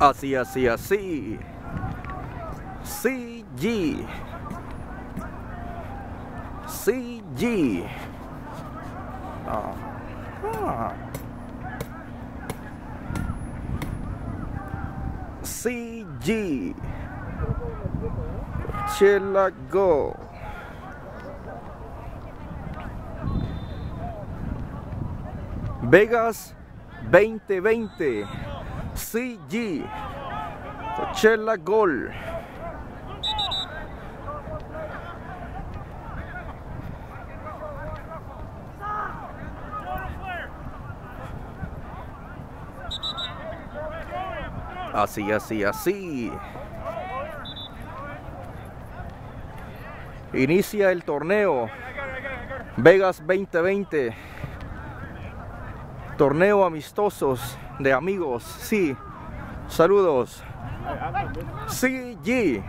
Así, así, así. CG. CG. CG. Chela Go. Vegas 2020. CG. Coachella Gol. Así, así, así. Inicia el torneo Vegas 2020. Torneo amistosos de amigos, sí. Saludos. CG.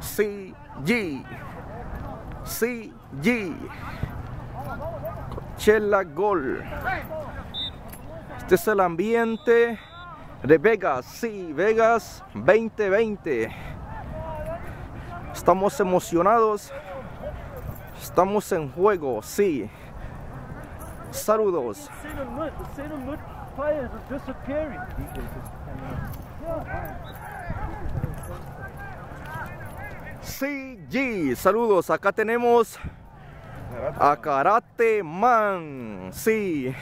CG. CG. Coachella Gol. Este es el ambiente de Vegas, sí, Vegas 2020. Estamos emocionados. Estamos en juego, sí. Saludos. CG, saludos. Acá tenemos a Karate Man. Sí,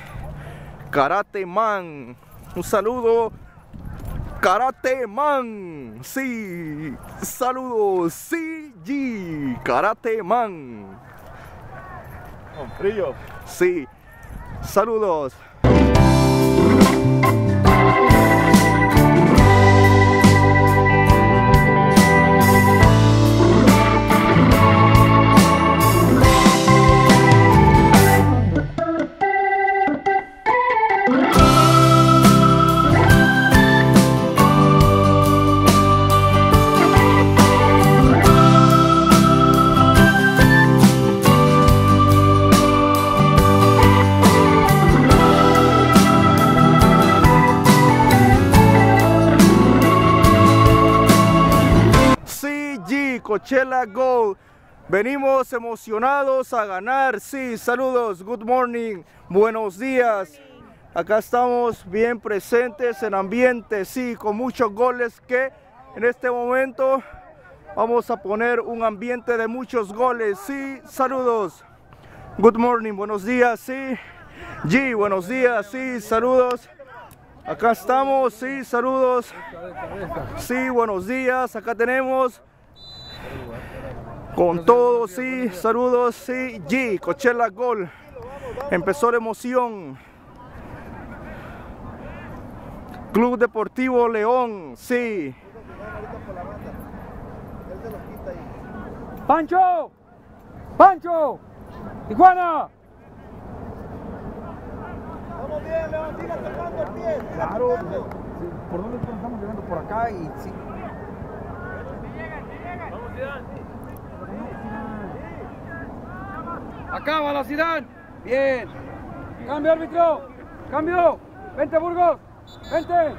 Karate Man. Un saludo. Karate Man. Sí, saludos. CG, Karate Man. Con frío. Sí, saludos. Coachella Gold. Venimos emocionados a ganar. Sí, saludos. Good morning. Buenos días. Acá estamos bien presentes en ambiente, sí, con muchos goles que en este momento vamos a poner un ambiente de muchos goles. Sí, saludos. Good morning, buenos días, sí. G, buenos días, sí, saludos. Acá estamos, sí, saludos. Sí, buenos días. Acá tenemos con todo, sí, saludos, sí, G, Coachella Gol. Empezó la emoción. Club Deportivo León, sí. ¡Pancho! ¡Pancho! ¡Tijuana! Vamos bien, León, siga tocando el pie. siga Claro, tocando. sí, ¿por dónde estamos llegando? Por acá y sí. Acá va la Zidane. Bien. Cambio árbitro. Cambio. Vente Burgos. Vente.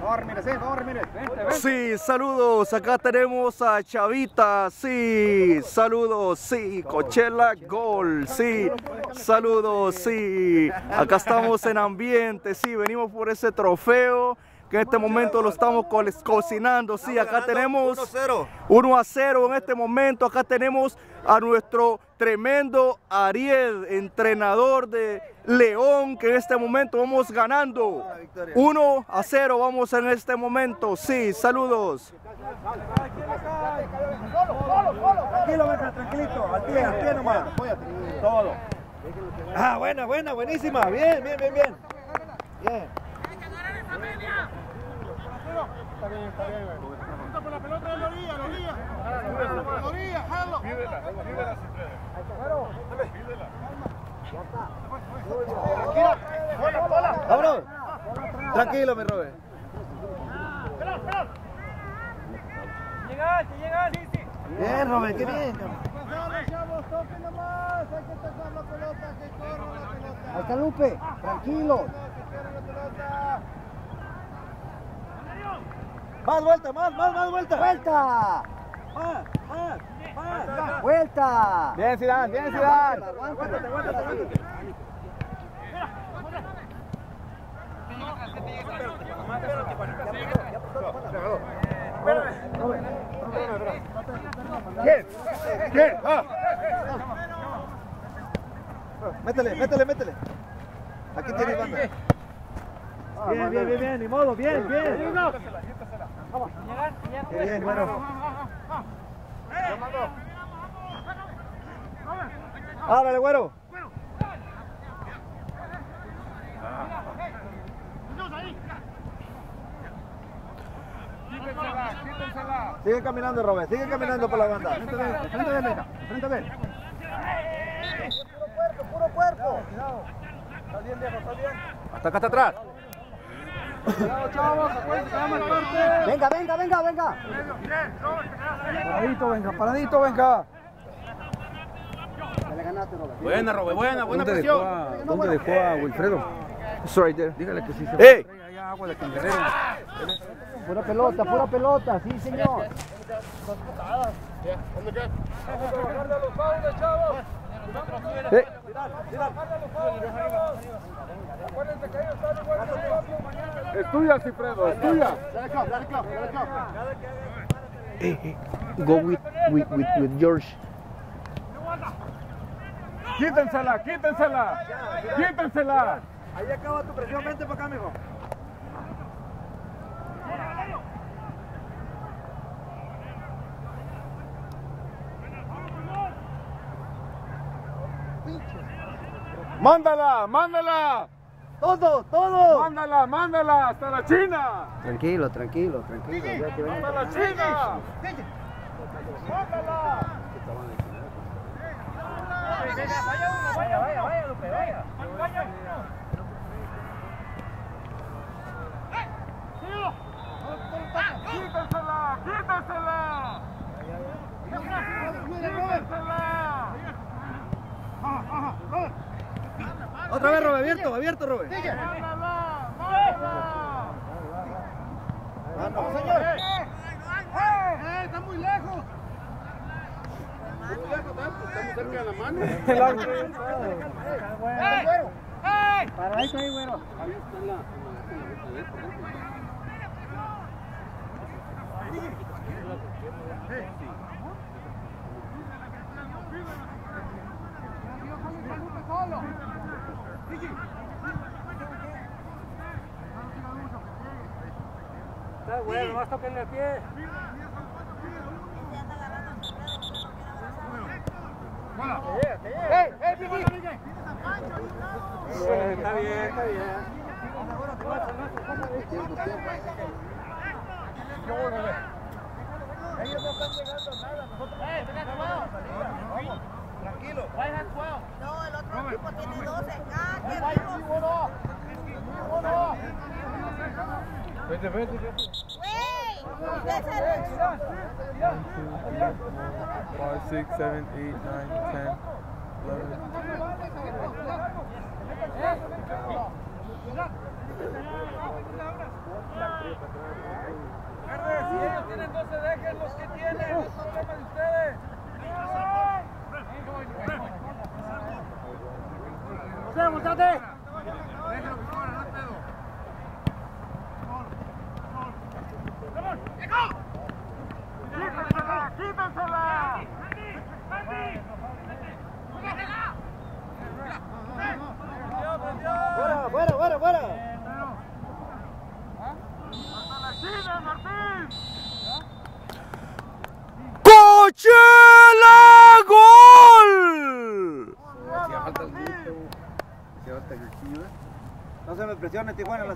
Vamos, Ramírez, vamos, Ramírez. Vente, vente. Sí, saludos. Acá tenemos a Chavita. Sí, saludos. Sí, Coachella Gol. Sí, saludos. Sí, acá estamos en ambiente. Sí, venimos por ese trofeo que en este momento lo estamos co- cocinando. Sí, acá tenemos 1-0. 1 a 0 en este momento. Acá tenemos a nuestro tremendo Ariel, entrenador de León, que en este momento vamos ganando. 1 a 0 vamos en este momento. Sí, saludos. Tranquilo, venga, tranquilito. Al pie, al pie nomás. Todo. Ah, buena, buena, buenísima. Bien, bien, bien, bien. Bien. Está bien, está bien, güey. la pelota de la orilla, la orilla. La orilla, jalo. Vámonos. Tranquilo, mi Robert. Llegan, llegan. Sí, sí. Bien, Robert, qué bien. Ahí está Lupe, tranquilo. Más vuelta, más, más, más vuelta. ¡Vuelta! Más, más, más. ¡Vuelta! Bien, Zidane, bien, Zidane. Aguántate, aguántate, aguántate. ¿Quién? ¿Quién? Ah. Métele, métele, métele. Aquí tiene banda. Bien, bien, bien, bien, ni modo, bien, bien. Bien, bien, bueno. Ábrale, güero. Sigue caminando, Robert. Sigue caminando por la banda. Frente de frente de venga, frente de. Puro cuerpo, puro cuerpo. Estás bien, viejo, estás bien. Hasta acá, hasta atrás. Cuidado, chavos, acuérdense que vamos al corte. Venga, venga, venga, venga. Paradito, venga, paradito, venga. Buena, Robe, buena, buena ¿Dónde dejó presión. a, ¿Dónde dejó a Wilfredo? It's right there. Dígale que sí se ¡Ey! Pura pelota, pura pelota, sí, señor. Bajarle Es tuya, Cifredo, es tuya. Hey, hey, Go with, with, with, with George. Quítensela, quítensela. Quítensela. Ahí acaba tu presión, vente para acá, mijo. Mándala, mándala. Todo, todo. Mándala, mándala hasta la China. Tranquilo, tranquilo, tranquilo. ya que venga. Hasta la China. ¡Quítensela! ¡Quítensela! ¡Quítensela! Otra vez, Robert, abierto, abierto. ¡Mándala! Vamos, señor. ¡Eh! ¡Está muy lejos! Paradito ahí, güero. Está bueno, más toquen el pie. ¡Ey! ¡Ey, Piqui! Está bien, está bien. Ellos no están llegando a nada. Nosotros. Tranquilo. No, el otro equipo tiene 12. Qué rico. Vete, vete, vete. Five, six, seven, eight, nine, ten, eleven. Tienen 12, dejen los que tienen. Es problema de ustedes. 不对 Me presione, Tijuana,